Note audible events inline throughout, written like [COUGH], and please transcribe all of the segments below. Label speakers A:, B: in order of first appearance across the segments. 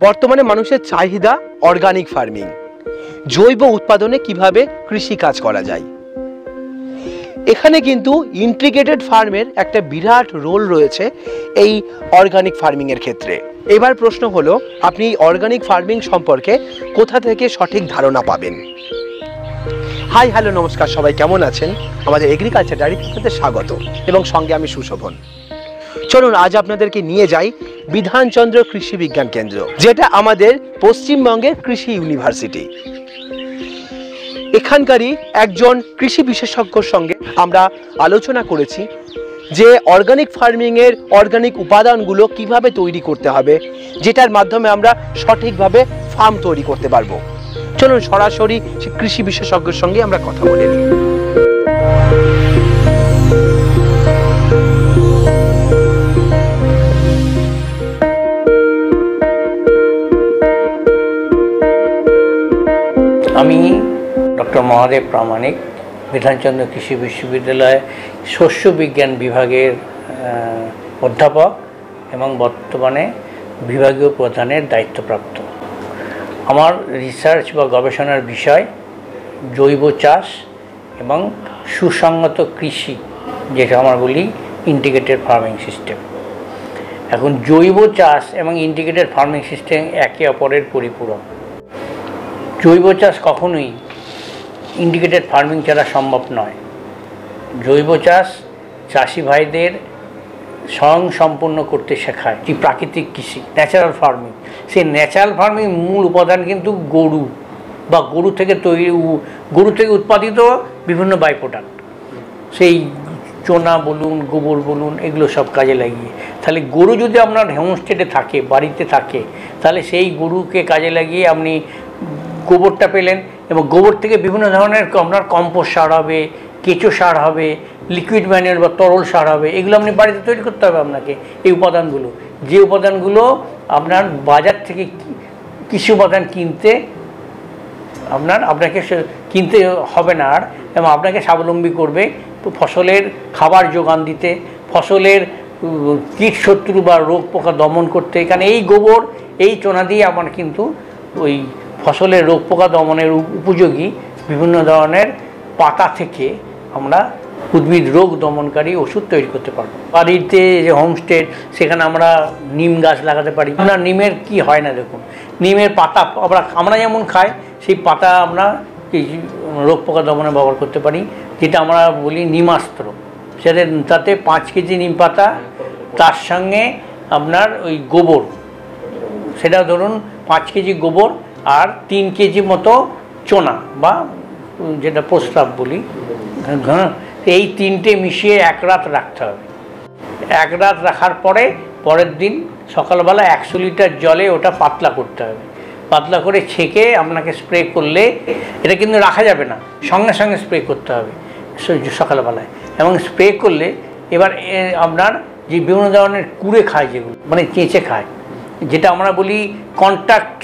A: বর্তমানে মানুষের চাহিদা অর্গানিক ফার্মিং জৈব উৎপাদনে কীভাবে কৃষি কাজ করা যায়। এখানে কিন্তু ইন্টিগ্রেটেড ফার্মের একটা বিরাট রোল রয়েছে এই অর্গানিক ফার্মিং এর ক্ষেত্রে। এবার প্রশ্ন হলো, আপনি অর্গানিক ফার্মিং সম্পর্কে কোথা থেকে সঠিক ধারণা পাবেন? হাই হ্যালো নমস্কার, সবাই কেমন আছেন? আমাদের এগ্রিকালচার ডায়েরি স্বাগত এবং সঙ্গে আমি সুশোভন। চলুন, আজ আপনাদেরকে নিয়ে যাই বিধানচন্দ্র কৃষি বিজ্ঞান কেন্দ্র, যেটা আমাদের পশ্চিমবঙ্গের কৃষি ইউনিভার্সিটি। এখানকারই একজন কৃষি বিশেষজ্ঞর সঙ্গে আমরা আলোচনা করেছি যে অর্গানিক ফার্মিং এর অর্গানিক উপাদানগুলো কীভাবে তৈরি করতে হবে, যেটার মাধ্যমে আমরা সঠিকভাবে ফার্ম তৈরি করতে পারব। চলুন, সরাসরি কৃষি বিশেষজ্ঞের সঙ্গে আমরা কথা বলে নিই।
B: ডক্টর মহাদেব প্রামাণিক, বিধানচন্দ্র কৃষি বিশ্ববিদ্যালয় শস্য বিজ্ঞান বিভাগের অধ্যাপক এবং বর্তমানে বিভাগীয় প্রধানের দায়িত্বপ্রাপ্ত। আমার রিসার্চ বা গবেষণার বিষয় জৈব চাষ এবং সুসংগত কৃষি, যেটা আমরা বলি ইন্টিগ্রেটেড ফার্মিং সিস্টেম এখন জৈব চাষ এবং ইন্টিগ্রেটেড ফার্মিং সিস্টেম একে অপরের পরিপূরক। জৈব চাষ কখনোই ইন্ডিকেটেড ফার্মিং ছাড়া সম্ভব নয়। জৈব চাষ চাষি ভাইদের স্বয়ং সম্পূর্ণ করতে শেখায় যে প্রাকৃতিক কৃষি ন্যাচারাল ফার্মিং সেই ন্যাচারাল ফার্মিং মূল উপাদান কিন্তু গরু বা গরু থেকে তৈরি গরু থেকে উৎপাদিত বিভিন্ন বাই প্রোডাক্ট সেই চোনা বলুন, গোবর বলুন, এগুলো সব কাজে লাগিয়ে। তাহলে গরু যদি আপনার হোমস্টেটে থাকে, বাড়িতে থাকে, তাহলে সেই গরুকে কাজে লাগিয়ে আপনি গোবরটা পেলেন এবং গোবর থেকে বিভিন্ন ধরনের আপনার কম্পোস্ট সার হবে, কেঁচো সার হবে লিকুইড ম্যানিওর বা তরল সার হবে, এগুলো আপনি বাড়িতে তৈরি করতে হবে আপনাকে, এই উপাদানগুলো। যে উপাদানগুলো আপনার বাজার থেকে কৃষি উপাদান কিনতে আপনার আপনাকে কিনতে হবে না আর, এবং আপনাকে স্বাবলম্বী করবে ফসলের খাবার যোগান দিতে, ফসলের কীট শত্রু বা রোগ পোকা দমন করতে। কারণ এই গোবর, এই চোনা দিয়ে আমার কিন্তু ওই ফসলের রোগ পোকা দমনের উপযোগী বিভিন্ন ধরনের পাতা থেকে আমরা উদ্ভিদ রোগ দমনকারী ওষুধ তৈরি করতে পারব। বাড়িতে যে হোমস্টে সেখানে আমরা নিম গাছ লাগাতে পারি। আপনার নিমের কি হয় না দেখুন। নিমের পাতা আমরা আমরা যেমন খাই, সেই পাতা আমরা রোগ পোকা দমনে ব্যবহার করতে পারি, যেটা আমরা বলি নিমাস্ত্র। সেটা তাতে পাঁচ কেজি নিম পাতা, তার সঙ্গে আপনার ওই গোবর। সেটা ধরুন পাঁচ কেজি গোবর আর তিন কেজি মতো চোনা বা যেটা প্রস্তাব বলি। হ্যাঁ এই তিনটে মিশিয়ে এক রাত রাখতে হবে। এক রাত রাখার পরে পরের দিন সকালবেলা একশো লিটার জলে ওটা পাতলা করতে হবে। পাতলা করে ছেঁকে আপনাকে স্প্রে করলে এটা কিন্তু রাখা যাবে না, সঙ্গে সঙ্গে স্প্রে করতে হবে সকালবেলায়। এবং স্প্রে করলে এবার আপনার যে বিভিন্ন ধরনের কুড়ে খায় যেগুলো মানে চেঁচে খায়, যেটা আমরা বলি কন্ট্যাক্ট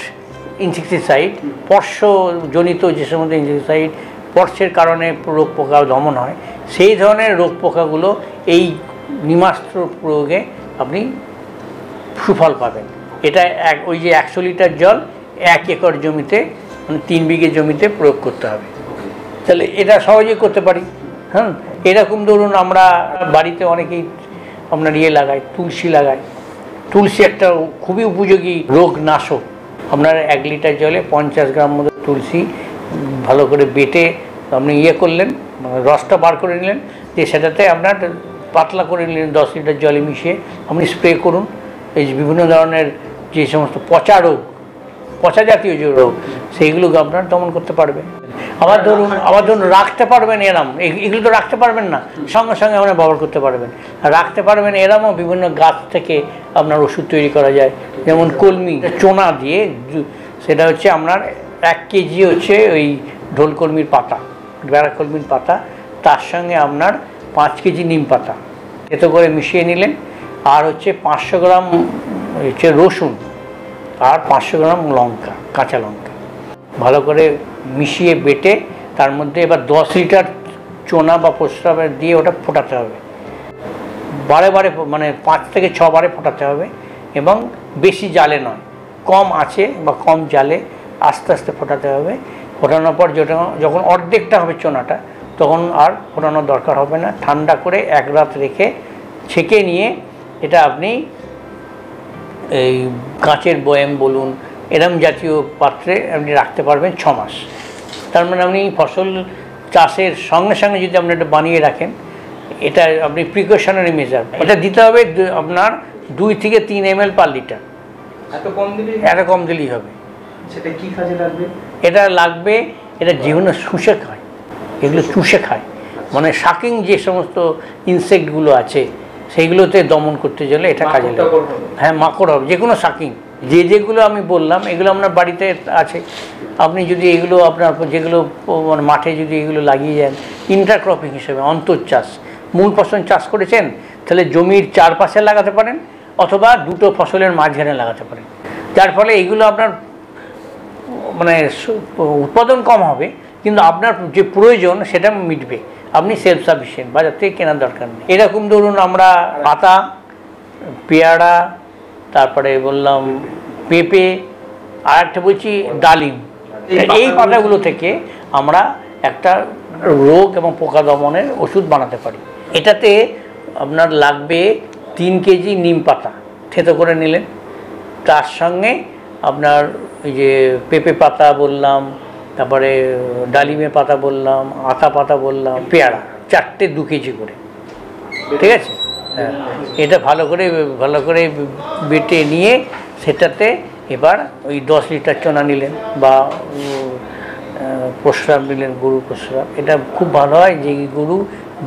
B: ইনসেকটিসাইড পর্শজনিত যে সমস্ত ইনসেকটিসাইড পর্শের কারণে রোগ পোকা দমন হয়, সেই ধরনের রোগ পোকাগুলো এই নিমাস্ত্র প্রয়োগে আপনি সুফল পাবেন। এটা এক, ওই যে একশো লিটার জল এক একর জমিতে মানে তিন বিঘে জমিতে প্রয়োগ করতে হবে। তাহলে এটা সহজেই করতে পারি। হ্যাঁ এরকম ধরুন আমরা বাড়িতে অনেকেই আপনার ইয়ে লাগাই তুলসী লাগাই তুলসী একটা খুবই উপযোগী রোগ নাশক আপনার এক লিটার জলে পঞ্চাশ গ্রাম মতো তুলসী ভালো করে বেটে আপনি ইয়ে করলেন মানে রসটা বার করে নিলেন যে সেটাতে আপনার পাতলা করে নিলেন, দশ লিটার জলে মিশিয়ে। আপনি স্প্রে করুন। এই বিভিন্ন ধরনের যে সমস্ত পচা রোগ পচা জাতীয় যে রোগ সেইগুলো আপনার দমন করতে পারবে আবার ধরুন আবার ধরুন রাখতে পারবেন এরাম এগুলো তো রাখতে পারবেন না। সঙ্গে সঙ্গে আপনার ব্যবহার করতে পারবেন। রাখতে পারবেন এরামও বিভিন্ন গাছ থেকে আপনার ওষুধ তৈরি করা যায়। যেমন কলমি, চোনা দিয়ে সেটা হচ্ছে আপনার এক কেজি হচ্ছে ওই ঢোলকলমির পাতা বেড়াকলমির পাতা। তার সঙ্গে আপনার পাঁচ কেজি নিম পাতা। এত করে মিশিয়ে নিলেন। আর হচ্ছে পাঁচশো গ্রাম হচ্ছে রসুন। আর পাঁচশো গ্রাম লঙ্কা, কাঁচা লঙ্কা। ভালো করে মিশিয়ে বেটে তার মধ্যে এবার দশ লিটার চোনা বা প্রস্রাবের দিয়ে ওটা ফোটাতে হবে। বারে বারে মানে পাঁচ থেকে ছ বারে ফোটাতে হবে এবং বেশি জালে নয়, কম আছে বা কম জালে আস্তে আস্তে ফোটাতে হবে। ফোটানোর পর যেটা, যখন অর্ধেকটা হবে চোনাটা, তখন আর ফোটানোর দরকার হবে না। ঠান্ডা করে এক রাত রেখে ছেঁকে নিয়ে এটা আপনি এই কাঁচের বয়াম বলুন এরম জাতীয় পাত্রে আপনি রাখতে পারবেন ছ মাস। তার মানে আপনি ফসল চাষের সঙ্গে সঙ্গে যদি আপনি এটা বানিয়ে রাখেন এটা আপনি প্রিকশনারি মেজার এটা দিতে হবে আপনার দুই থেকে তিন এম এল পার লিটার
A: এত কম দিলে
B: এত কম দিলেই হবে।
A: সেটা কি কাজে লাগবে?
B: এটা লাগবে এটা যেগুলো শুষে খায়। এগুলো চুষে খায়। মানে শাকিং যে সমস্ত ইনসেক্টগুলো আছে সেইগুলোতে দমন করতে গেলে এটা কাজে লাগে। হ্যাঁ মাকড় হবে যে কোনো শাকিং যে যেগুলো আমি বললাম এগুলো আপনার বাড়িতে আছে। আপনি যদি এগুলো আপনার যেগুলো মানে মাঠে যদি এগুলো লাগিয়ে যান ইন্টারক্রপিং হিসেবে অন্তর্চাষ মূল ফসল চাষ করেছেন তাহলে জমির চারপাশে লাগাতে পারেন অথবা দুটো ফসলের মাঝখানে লাগাতে পারেন। যার ফলে এগুলো আপনার মানে উৎপাদন কম হবে কিন্তু আপনার যে প্রয়োজন সেটা মিটবে। আপনি সেলফ সাফিসিয়েন্ট বাজার থেকে কেনার দরকার নেই। এরকম ধরুন আমরা পাতা পেয়ারা তারপরে বললাম পেঁপে আর একটা বলছি ডালিম। এই পাতাগুলো থেকে আমরা একটা রোগ এবং পোকা দমনের ওষুধ বানাতে পারি। এটাতে আপনার লাগবে তিন কেজি নিম পাতা। থেতো করে নিলেন। তার সঙ্গে আপনার এই যে পেঁপে পাতা বললাম তারপরে ডালিমে পাতা বললাম, আতা পাতা বললাম, পেয়ারা, চারটে দু কেজি করে। ঠিক আছে? হ্যাঁ। এটা ভালো করে ভালো করে বেটে নিয়ে সেটাতে এবার ওই দশ লিটার চোনা নিলেন বা প্রস্রাব নিলেন, গরুর প্রস্রাব। এটা খুব ভালো হয় যে গরু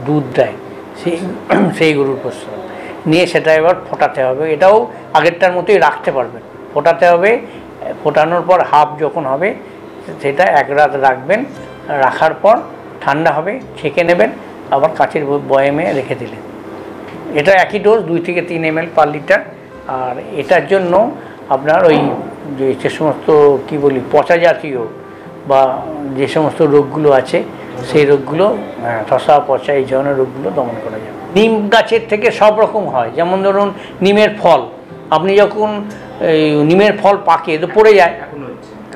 B: দুধ দেয়, সেই সেই গরুর প্রস্রাব। নিয়ে সেটা এবার ফোটাতে হবে। এটাও আগেরটার মতোই রাখতে পারবেন। ফোটাতে হবে, ফোটানোর পর হাফ যখন হবে সেটা এক রাত রাখবেন রাখার পর ঠান্ডা হবে ছেঁকে নেবেন আবার কাচের বয়ামে রেখে দিলেন। এটা একই ডোজ দুই থেকে তিন এম পার লিটার আর এটার জন্য আপনার ওই যে সমস্ত কি বলি পচা জাতীয় বা যে সমস্ত রোগগুলো আছে সেই রোগগুলো হ্যাঁ, ধসা পচা এই ধরনের রোগগুলো দমন করা যাবে। নিম গাছের থেকে সব রকম হয়। যেমন ধরুন নিমের ফল। আপনি যখন এই নিমের ফল পাকে তো পড়ে যায়।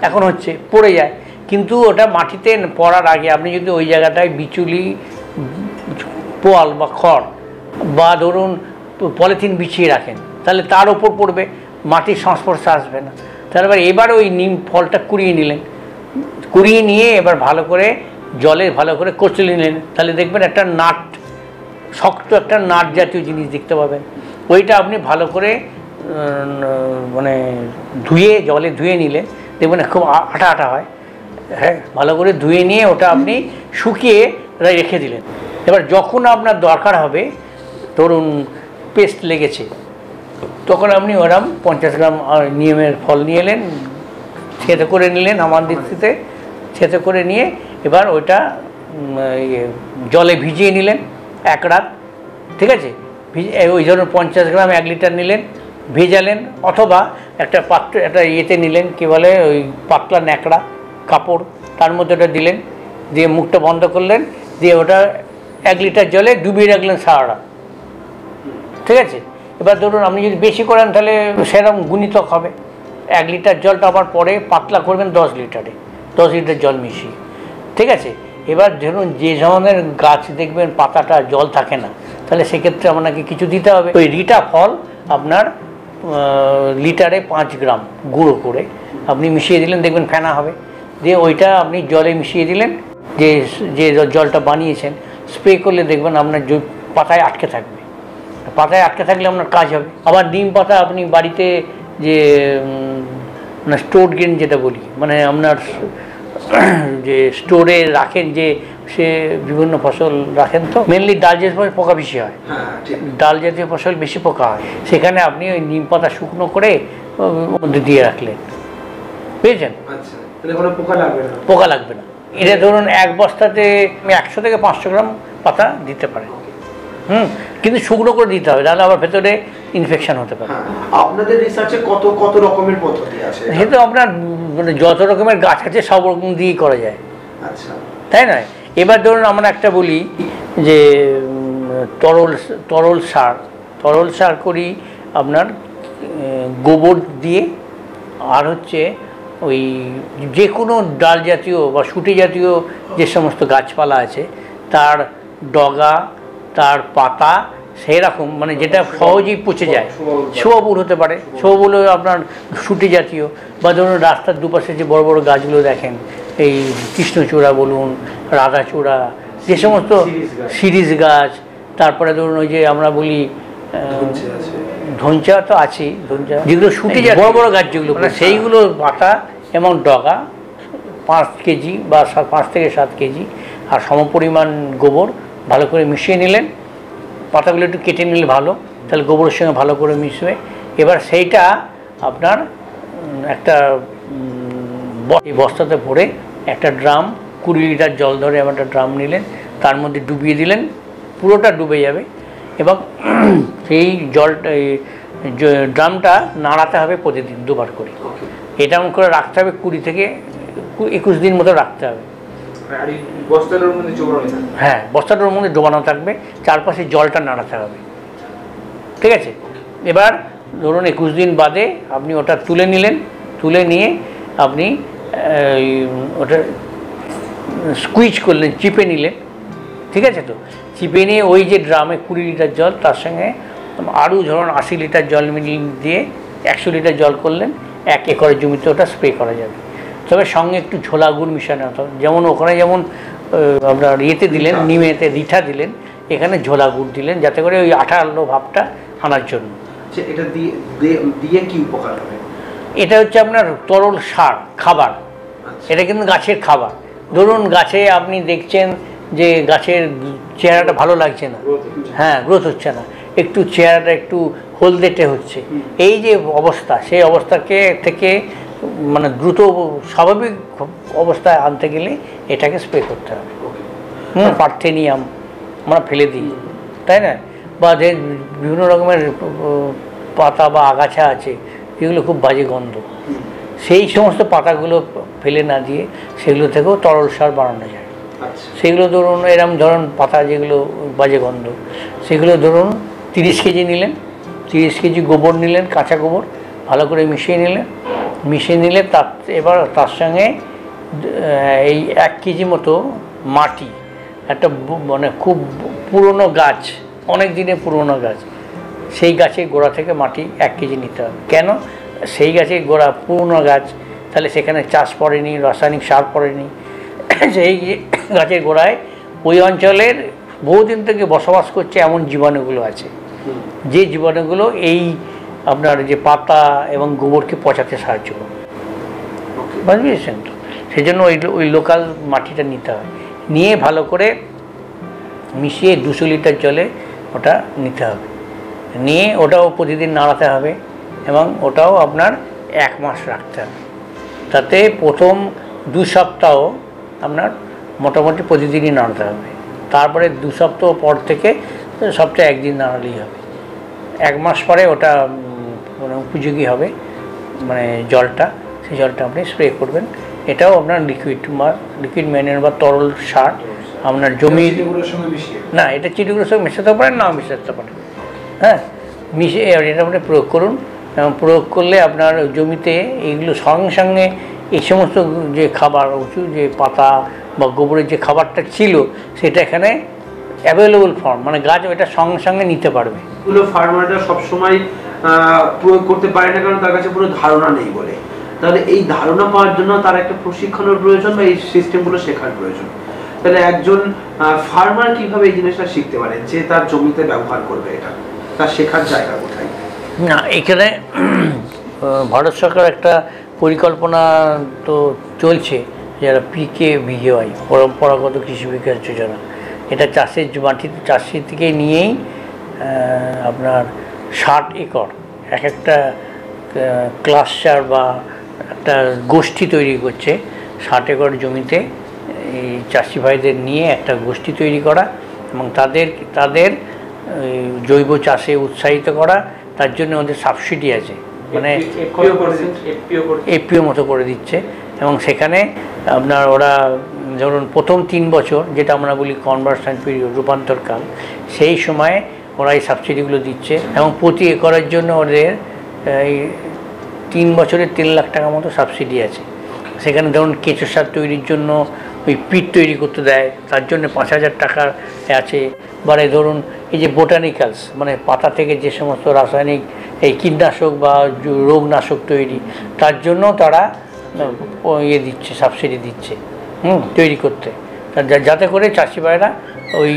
A: এখন হচ্ছে,
B: পড়ে যায়। কিন্তু ওটা মাটিতে পড়ার আগে আপনি যদি ওই জায়গাটায় বিচুলি, পোয়াল বা খড় বা ধরুন পলিথিন বিছিয়ে রাখেন, তাহলে তার ওপর পড়বে, মাটির সংস্পর্শে আসবে না। তাহলে এবার ওই নিম ফলটা কুড়িয়ে নিলেন। কুড়িয়ে নিয়ে এবার ভালো করে জলে ভালো করে কচলে নিলেন। তাহলে দেখবেন একটা নাট, শক্ত একটা নাট জাতীয় জিনিস দেখতে পাবেন। ওইটা আপনি ভালো করে মানে ধুয়ে, জলে ধুয়ে নিলে দেখবেন খুব আটা আটা হয়। হ্যাঁ ভালো করে ধুয়ে নিয়ে ওটা আপনি শুকিয়ে রেখে দিলেন। এবার যখন আপনার দরকার হবে, ধরুন পেস্ট লেগেছে, তখন আপনি ওরম পঞ্চাশ গ্রাম নিয়মের ফল নিয়ে এলেন, থেতে করে নিলেন আমার দৃষ্টিতে থেতে করে নিয়ে এবার ওইটা জলে ভিজিয়ে নিলেন এক রাত, ঠিক আছে? ওই ধরুন পঞ্চাশ গ্রাম এক লিটার নিলেন ভেজালেন অথবা একটা পাত্র, একটা ইয়েতে নিলেন, কী বলে, ওই পাতলা ন্যাকড়া, কাপড়, তার মধ্যে ওটা দিলেন, দিয়ে মুখটা বন্ধ করলেন, দিয়ে ওটা এক লিটার জলে ডুবিয়ে রাখলেন সারা রাত ঠিক আছে? এবার ধরুন আপনি যদি বেশি করেন, তাহলে সেরকম গুণিতক হবে। এক লিটার জলটা আবার পরে পাতলা করবেন দশ লিটারে, দশ লিটার জল মিশিয়ে। ঠিক আছে? এবার ধরুন যে ধরনের গাছ দেখবেন পাতাটা জল থাকে না, তাহলে সেক্ষেত্রে আপনাকে কিছু দিতে হবে। ওই রিটা ফল আপনার লিটারে পাঁচ গ্রাম গুঁড়ো করে আপনি মিশিয়ে দিলেন, দেখবেন ফেনা হবে। দিয়ে ওইটা আপনি জলে মিশিয়ে দিলেন, যে যে জলটা বানিয়েছেন, স্প্রে করলে দেখবেন আপনার পাতায় আটকে থাকবে। পাতায় আটকে থাকলে আপনার কাজ হবে। আবার ডিম পাতা আপনি বাড়িতে যে মানে স্টোর গ্রেন যেটা বলি মানে আপনার যে স্টোরে রাখেন যে সে বিভিন্ন ফসল রাখেন তো। মেনলি ডাল জাতীয় ফসল পোকা বেশি হয়।
A: হ্যাঁ
B: ডাল জাতীয় ফসল বেশি পোকা হয়। সেখানে আপনি ওই নিম পাতা শুকনো করে মধ্যে দিয়ে রাখলেন। বুঝেছেন?
A: আচ্ছা পোকা লাগবে না।
B: এটা ধরুন এক বস্তাতে একশো থেকে পাঁচশো গ্রাম পাতা দিতে পারে হুম কিন্তু শুকনো করে দিতে হবে তাহলে আবার ভেতরে ইনফেকশন হতে পারে।
A: হ্যাঁ আপনাদের রিসার্চে কত কত রকমের পদ্ধতি আছে?
B: সে তো আপনার মানে যত রকমের গাছ আছে সব রকম দিয়েই করা যায়।
A: আচ্ছা।
B: তাই নয়? এবার ধরুন আমরা একটা বলি যে তরল তরল সার তরল সার করি আপনার গোবর দিয়ে, আর হচ্ছে ওই যে কোনো ডাল জাতীয় বা শুটি জাতীয় যে সমস্ত গাছপালা আছে, তার ডগা, তার পাতা সেই রকম মানে যেটা সহজেই পচে যায়। শোভবুল হতে পারে। শোভবুল আপনার শুটি জাতীয়। বা ধরুন রাস্তার দুপাশে যে বড় বড় গাছগুলো দেখেন, এই কৃষ্ণচূড়া বলুন রাধাচূড়া যে সমস্ত সিরিজ গাছ তারপরে ধরুন ওই যে আমরা বলি ধনচা তো আছেই ধনচা যেগুলো শুটে যায় বড় বড় গাছ যেগুলো মানে সেইগুলো পাতা এবং ডগা পাঁচ কেজি বা সাত- পাঁচ থেকে সাত কেজি আর সমপরিমাণ গোবর ভালো করে মিশিয়ে নিলেন। পাতাগুলো একটু কেটে নিলে ভালো তাহলে গোবরের সঙ্গে ভালো করে মিশবে। এবার সেইটা আপনার একটা বস্তাতে ভরে একটা ড্রাম কুড়ি লিটার জল ধরে এমন একটা ড্রাম নিলেন তার মধ্যে ডুবিয়ে দিলেন পুরোটা ডুবে যাবে। এবং [CLEARS THROAT] সেই জলটা ড্রামটা নাড়াতে হবে প্রতিদিন দুবার করে। এটা করে রাখতে হবে কুড়ি থেকে একুশ দিন মতো রাখতে হবে।
C: মধ্যে
B: হ্যাঁ বস্তাটার মধ্যে ডোবানো থাকবে চারপাশে জলটা নাড়াতে হবে। ঠিক আছে? এবার ধরুন একুশ দিন বাদে আপনি ওটা তুলে নিলেন তুলে নিয়ে আপনি ওটা স্কুইচ করলেন চিপে নিলেন। ঠিক আছে তো? চিপে নিয়ে ওই যে ড্রামে কুড়ি লিটার জল তার সঙ্গে আরও ধরুন আশি লিটার জল মিলিয়ে দিয়ে একশো লিটার জল করলেন এক একরের জমিতে ওটা স্প্রে করা যাবে। তবে সঙ্গে একটু ঝোলা গুড় মিশানো হতো। যেমন ওখানে যেমন আপনার ইয়েতে দিলেন নিমেতে রিঠা দিলেন এখানে ঝোলা গুড় দিলেন যাতে করে ওই আঠালো ভাবটা আনার জন্য।
C: আচ্ছা এটা দিয়ে দিয়ে- দিয়ে কি উপকার হবে?
B: এটা হচ্ছে আপনার তরল সার খাবার।
C: আচ্ছা।
B: এটা কিন্তু গাছের খাবার। ধরুন গাছে আপনি দেখছেন যে গাছের চেহারাটা ভালো লাগছে না। হ্যাঁ গ্রোথ হচ্ছে না। একটু চেহারাটা একটু হলদেটে হচ্ছে। এই যে অবস্থা সেই অবস্থাকে থেকে মানে দ্রুত স্বাভাবিক অবস্থায় আনতে গেলে এটাকে স্প্রে করতে হবে. হুম। পার্থেনিয়াম আমরা ফেলে দিই তাই না? বা যে বিভিন্ন রকমের পাতা বা আগাছা আছে এগুলো খুব বাজে গন্ধ। সেই সমস্ত পাতাগুলো ফেলে না দিয়ে সেগুলো থেকেও তরল সার বানানো যায়।
C: আচ্ছা।
B: সেগুলো ধরুন এরম ধরুন পাতা যেগুলো বাজে গন্ধ সেগুলো ধরুন তিরিশ কেজি নিলেন তিরিশ কেজি গোবর নিলেন কাঁচা গোবর ভালো করে মিশিয়ে নিলেন মিশিয়ে নিলে তার এবার তার সঙ্গে এই এক কেজি মতো মাটি একটা মানে খুব পুরনো গাছ অনেক দিনের পুরনো গাছ সেই গাছের গোড়া থেকে মাটি এক কেজি নিতে হবে। কেন? সেই গাছের গোড়া পুরনো গাছ। তাহলে সেখানে চাষ পড়েনি রাসায়নিক সার পড়েনি। সেই গাছের গোড়ায় ওই অঞ্চলের বহুদিন থেকে বসবাস করছে এমন জীবাণুগুলো আছে। যে জীবাণুগুলো এই আপনার যে পাতা এবং গোবরকে পচাতে সাহায্য করে। বুঝতে পেরেছেন তো? সেই জন্য ওই ওই লোকাল মাটিটা নিতে হয়। নিয়ে ভালো করে মিশিয়ে দুশো লিটার জলে ওটা নিতে হবে। নিয়ে ওটাও প্রতিদিন নাড়াতে হবে। এবং ওটাও আপনার এক মাস রাখতে হবে। তাতে প্রথম দু সপ্তাহ আপনার মোটামুটি প্রতিদিনই নাড়াতে হবে। তারপরে দু সপ্তাহ পর থেকে সপ্তাহে একদিন নাড়ালেই হবে। এক মাস পরে ওটা মানে উপযোগী হবে মানে জলটা সেই জলটা আপনি স্প্রে করবেন। এটাও আপনার লিকুইড বা লিকুইড ম্যানের বা তরল সার আপনার
C: মিশিয়ে?
B: না এটা চিনিগুলোর সঙ্গে মেশাতে পারেন না মেশাতে পারেন। হ্যাঁ মিশিয়ে এটা আপনি প্রয়োগ করুন। প্রয়োগ করলে আপনার জমিতে এইগুলো সঙ্গে সঙ্গে এই সমস্ত যে খাবার, উঁচু যে পাতা বা গোবরের যে খাবারটা ছিল, সেটা এখানে অ্যাভেলেবল ফর্ম মানে গাছ এটা সঙ্গে সঙ্গে নিতে পারবে।
C: এগুলো ফার্মাররা সবসময় প্রয়োগ করতে পারে না, কারণ তার কাছে পুরো ধারণা নেই বলে। তাহলে এই ধারণা পাওয়ার জন্য তার একটা প্রশিক্ষণের প্রয়োজন বা এই সিস্টেমগুলো শেখার প্রয়োজন। তাহলে একজন ফার্মার কীভাবে এই জিনিসটা শিখতে পারে, যে তার জমিতে ব্যবহার করবে এটা, তার শেখার জায়গা কোথায়?
B: না, এখানে ভারত সরকার একটা পরিকল্পনা তো চলছে, যারা পিকে ভিওয়াই পরম্পরাগত কৃষি বিকাশ যোজনা। এটা চাষের মাটি চাষি থেকে নিয়েই আপনার ষাট একর, এক একটা ক্লাস্টার বা একটা গোষ্ঠী তৈরি করছে, ষাট একর জমিতে, এই চাষি ভাইদের নিয়ে একটা গোষ্ঠী তৈরি করা এবং তাদের তাদের জৈব চাষে উৎসাহিত করা তার জন্য ওদের সাবসিডি আছে। মানে এপিও মতো করে দিচ্ছে। এবং সেখানে আপনার ওরা ধরুন প্রথম তিন বছর যেটা আমরা বলি কনভার্সন পিরিয়ড রূপান্তরকাল সেই সময়ে ওরা এই সাবসিডিগুলো দিচ্ছে এবং প্রতি একরের জন্য ওদের এই তিন বছরে তিন লাখ টাকা মতো সাবসিডি আছে। সেখানে ধরুন কেঁচো সার তৈরির জন্য ওই পিট তৈরি করতে দেয় তার জন্য পাঁচ হাজার টাকা আছে। মানে ধরুন এই যে বোটানিক্যালস মানে পাতা থেকে যে সমস্ত রাসায়নিক এই কীটনাশক বা রোগনাশক তৈরি তার জন্য তারা ইয়ে দিচ্ছে সাবসিডি দিচ্ছে হুম তৈরি করতে। যাতে করে চাষি ভাইরা ওই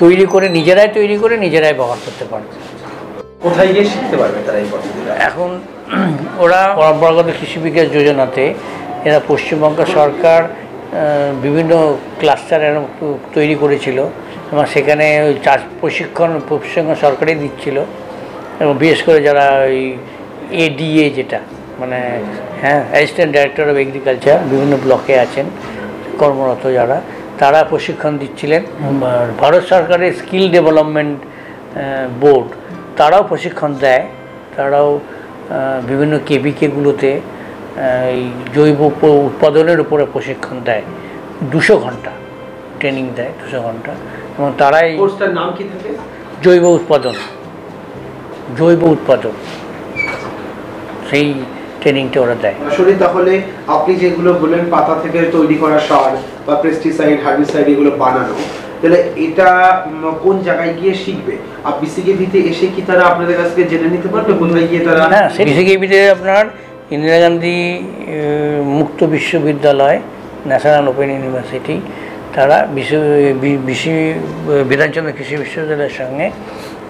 B: তৈরি করে নিজেরাই তৈরি করে নিজেরাই ব্যবহার করতে পারে।
C: কোথায় গিয়ে শিখতে পারবে তারা এই পদ্ধতিটা?
B: এখন ওরা পরম্পরাগত কৃষি বিকাশ যোজনাতে এরা পশ্চিমবঙ্গ সরকার বিভিন্ন ক্লাস্টার তৈরি করেছিল এবং সেখানে ওই চাষ প্রশিক্ষণ পশ্চিমবঙ্গ সরকারই দিচ্ছিল এবং বিশেষ করে যারা ওই এডিএ যেটা মানে হ্যাঁ অ্যাসিস্ট্যান্ট ডাইরেক্টর অফ এগ্রিকালচার বিভিন্ন ব্লকে আছেন, কর্মরত যারা, তারা প্রশিক্ষণ দিচ্ছিলেন। ভারত সরকারের স্কিল ডেভেলপমেন্ট বোর্ড তারাও প্রশিক্ষণ দেয়, তারাও বিভিন্ন কেবিকেগুলোতে জৈব উৎপাদনের উপরে প্রশিক্ষণ দেয়। দুশো ঘণ্টা ট্রেনিং দেয় দুশো ঘণ্টা। এবং তারাই
C: নাম কি থাকে?
B: জৈব উৎপাদন। জৈব উৎপাদন। সেই ট্রেনিংটা ওরা দেয়।
C: আসলে তাহলে আপনি যেগুলো বললেন পাতা থেকে তৈরি করা সার বা পেস্টিসাইড হার্বিসাইড এগুলো বানানো তাহলে এটা কোন জায়গায় গিয়ে শিখবে? আর বিসিকেভিতে এসে কি তারা আপনাদের কাছ থেকে জেনে নিতে পারবে? কোথায় গিয়ে তারা
B: হ্যাঁ বিসিকেবিতে আপনার ইন্দিরা গান্ধী মুক্ত বিশ্ববিদ্যালয়, ন্যাশনাল ওপেন ইউনিভার্সিটি, তারা বিশ্ব বিধানচন্দ্র কৃষি বিশ্ববিদ্যালয়ের সঙ্গে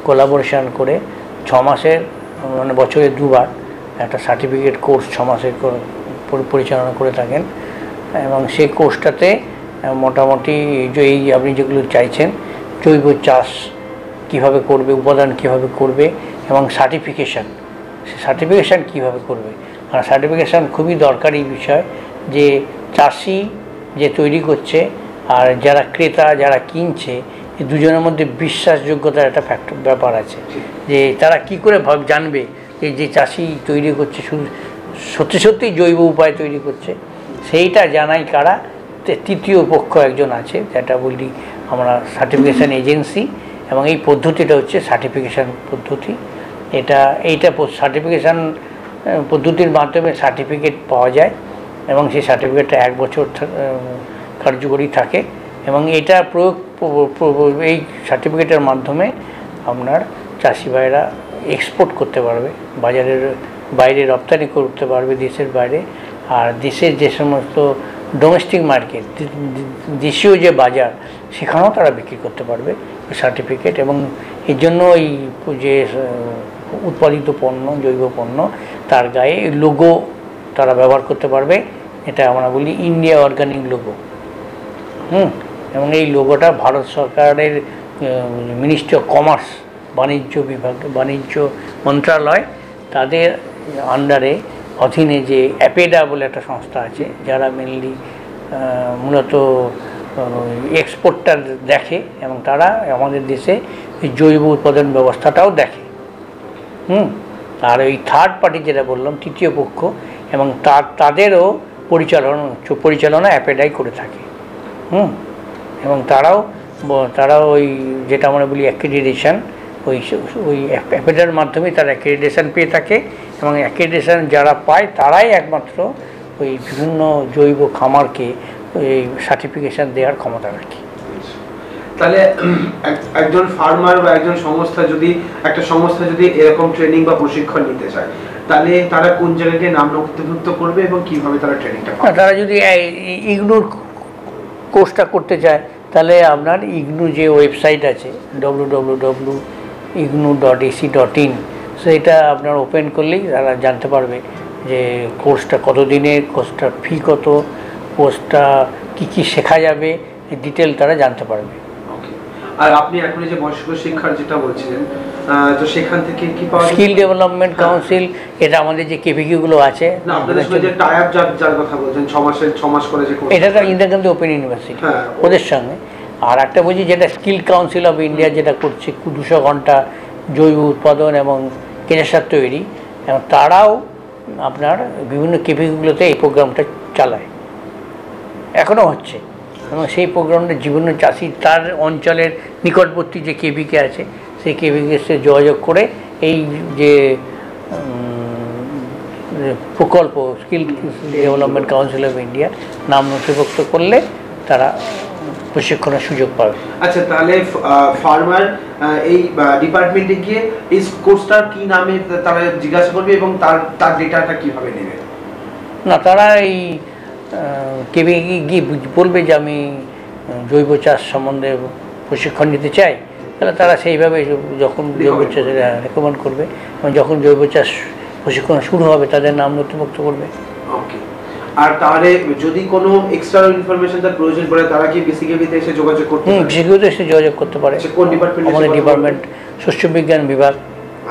B: কোলাবোরেশন করে ছ মাসের মানে বছরে দুবার একটা সার্টিফিকেট কোর্স ছ মাসের পরিচালনা করে থাকেন। এবং সেই কোর্সটাতে মোটামুটি এই আপনি যেগুলো চাইছেন, জৈব চাষ কীভাবে করবে, উপাদান কীভাবে করবে, এবং সার্টিফিকেশান সে সার্টিফিকেশান কীভাবে করবে সার্টিফিকেশান খুবই দরকারি বিষয় যে চাষি যে তৈরি করছে আর যারা ক্রেতা, যারা কিনছে এই দুজনের মধ্যে বিশ্বাসযোগ্যতার একটা ফ্যাক্টর ব্যাপার আছে যে তারা কি করে ভাব জানবে যে যে চাষি তৈরি করছে, শুধু সত্যি সত্যি জৈব উপায় তৈরি করছে? সেইটা জানাই কারা? তৃতীয় পক্ষ একজন আছে, যেটা বলি আমরা সার্টিফিকেশান এজেন্সি এবং এই পদ্ধতিটা হচ্ছে সার্টিফিকেশান পদ্ধতি। এটা, এইটা সার্টিফিকেশান পদ্ধতির মাধ্যমে সার্টিফিকেট পাওয়া যায় এবং সেই সার্টিফিকেটটা এক বছর কার্যকরী থাকে এবং এটা প্রয়োগ এই সার্টিফিকেটের মাধ্যমে আপনার চাষি ভাইরা এক্সপোর্ট করতে পারবে, বাজারের বাইরে রপ্তানি করতে পারবে দেশের বাইরে। আর দেশের যে সমস্ত ডোমেস্টিক মার্কেট দেশীয় যে বাজার, সেখানেও তারা বিক্রি করতে পারবে সার্টিফিকেট এবং এর জন্য এই যে, উৎপাদিত পণ্য, জৈব পণ্য তার গায়ে লোগো তারা ব্যবহার করতে পারবে। এটা আমরা বলি ইন্ডিয়া অর্গানিক লোগো হুম? এবং এই লোগোটা ভারত সরকারের মিনিস্ট্রি অফ কমার্স বাণিজ্য বিভাগ, বাণিজ্য মন্ত্রণালয় তাদের আন্ডারে অধীনে যে অ্যাপেডা বলে একটা সংস্থা আছে, যারা মেনলি মূলত এক্সপোর্টটা দেখে এবং তারা আমাদের দেশে জৈব উৎপাদন ব্যবস্থাটাও দেখে। হুম? আর ওই থার্ড পার্টি যেটা বললাম, তৃতীয় পক্ষ, এবং তার, তাদেরও পরিচালনা পরিচালনা অ্যাপেডাই করে থাকে। হুম? এবং তারাও তারাও ওই যেটা আমরা বলি অ্যাক্রেডিটেশন ওই ওই অ্যাপেডার মাধ্যমে তারা অ্যাক্রেডিটেশন পেয়ে থাকে, এবং অ্যাক্রেডিটেশন যারা পায়, তারাই একমাত্র ওই বিভিন্ন জৈব খামারকে, ওই সার্টিফিকেশন দেওয়ার ক্ষমতা রাখে।
C: তাহলে একজন ফার্মার বা একজন সংস্থা যদি একটা সংস্থা যদি এরকম ট্রেনিং বা প্রশিক্ষণ নিতে চায় তাহলে তারা কোন জায়গায় নাম নথিভুক্ত করবে এবং কীভাবে তারা ট্রেনিংটা পাবে
B: তারা যদি এই কোর্সটা করতে চায় তাহলে আপনার ইগনু যে ওয়েবসাইট আছে W W W IGNOU dot AC dot in সেইটা আপনার ওপেন করলেই তারা জানতে পারবে যে কোর্সটা কত দিনের কোর্সটার ফি কত কোর্সটা কী কী শেখা যাবে ডিটেল তারা জানতে পারবে.
C: আর আপনি এখন যে বয়স্ক শিক্ষার যেটা বলছিলেন তো সেখান থেকে কি পাওয়া
B: স্কিল ডেভেলপমেন্ট কাউন্সিল এটা আমাদের যে কেভিকিগুলো আছে
C: না আপনাদের সঙ্গে যে টাই আপ যার যার কথা বলছেন ছ মাসের ছ মাস করে যে
B: এটা তো ইন্দিরা গান্ধী ওপেন ইউনিভার্সিটি। ওদের সঙ্গে। আর একটা বলছি যেটা স্কিল কাউন্সিল অফ ইন্ডিয়া যেটা করছে দুশো ঘণ্টা জৈব উৎপাদন এবং কেঁচাসার তৈরি এবং তারাও আপনার বিভিন্ন কেপিগুলোতে এই প্রোগ্রামটা চালায়। এখনও হচ্ছে। এবং সেই প্রোগ্রামটা জীবন চাষি তার অঞ্চলের নিকটবর্তী যে কেবিকে আছে সেই কেবিকে সে যোগাযোগ করে এই যে প্রকল্প skill development council of India নাম নথিভুক্ত করলে তারা প্রশিক্ষণের সুযোগ পাবে।
C: আচ্ছা তাহলে ফার্মার এই ডিপার্টমেন্টে গিয়ে এই কোর্সটার কি নামে তারা জিজ্ঞাসা করবে এবং তার তার ডেটাটা কীভাবে নেবে?
B: না তারা এই কেবে গিয়ে বলবে যে আমি জৈব চাষ সম্বন্ধে প্রশিক্ষণ নিতে চাই তাহলে তারা সেইভাবে যখন জৈব চাষ রেকমেন্ড করবে। এবং যখন জৈব চাষ প্রশিক্ষণ শুরু হবে তাদের নাম নথিভুক্ত করবে।
C: ওকে আর তাহলে যদি কোনো এক্সট্রা ইনফরমেশন তার প্রয়োজন পড়ে তারা কি বেসিক্যালিতে এসে যোগাযোগ করতে পারে?
B: বিশেষত এসে যোগাযোগ করতে পারে।
C: কোন ডিপার্টমেন্টে
B: আমাদের ডিপার্টমেন্ট শস্য বিজ্ঞান বিভাগ।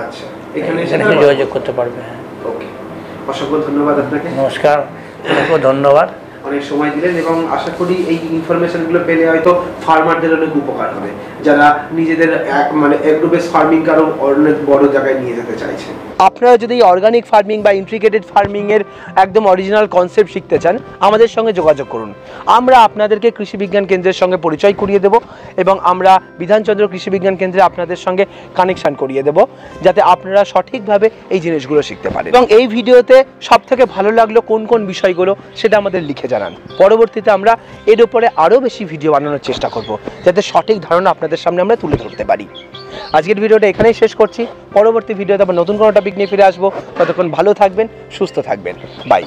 C: আচ্ছা। এখানে এসে
B: যোগাযোগ করতে পারবে হ্যাঁ।
C: ওকে অসংখ্য ধন্যবাদ আপনাকে।
B: নমস্কার। ধন্যবাদ।
C: অনেক সময় দিলেন এবং আশা করি এই ইনফরমেশনগুলো পেলে হয়তো ফার্মারদের অনেক উপকার হবে। যারা নিজেদের মানে এগ্রো বেস ফার্মিং আরও অনেক বড় জায়গায় নিয়ে যেতে চাইছে।
A: আপনারা যদি অর্গানিক ফার্মিং বা ইন্ট্রিকেটেড ফার্মিংয়ের একদম অরিজিনাল কনসেপ্ট শিখতে চান, আমাদের সঙ্গে যোগাযোগ করুন। আমরা আপনাদেরকে কৃষি বিজ্ঞান কেন্দ্রের সঙ্গে পরিচয় করিয়ে দেব এবং আমরা বিধানচন্দ্র কৃষি বিজ্ঞান কেন্দ্রে আপনাদের সঙ্গে কানেকশন করিয়ে দেব, যাতে আপনারা সঠিকভাবে এই জিনিসগুলো শিখতে পারেন। এবং এই ভিডিওতে সব থেকে ভালো লাগল কোন কোন বিষয়গুলো, সেটা আমাদের লিখে জানান। পরবর্তীতে আমরা এর উপরে আরও বেশি ভিডিও বানানোর চেষ্টা করব, যাতে সঠিক ধারণা আপনাদের সামনে আমরা তুলে ধরতে পারি। আজকের ভিডিওটা এখানেই শেষ করছি। পরবর্তী ভিডিওতে আবার নতুন কোনো টপিক নিয়ে ফিরে আসব। ততক্ষণ ভালো থাকবেন, সুস্থ থাকবেন। বাই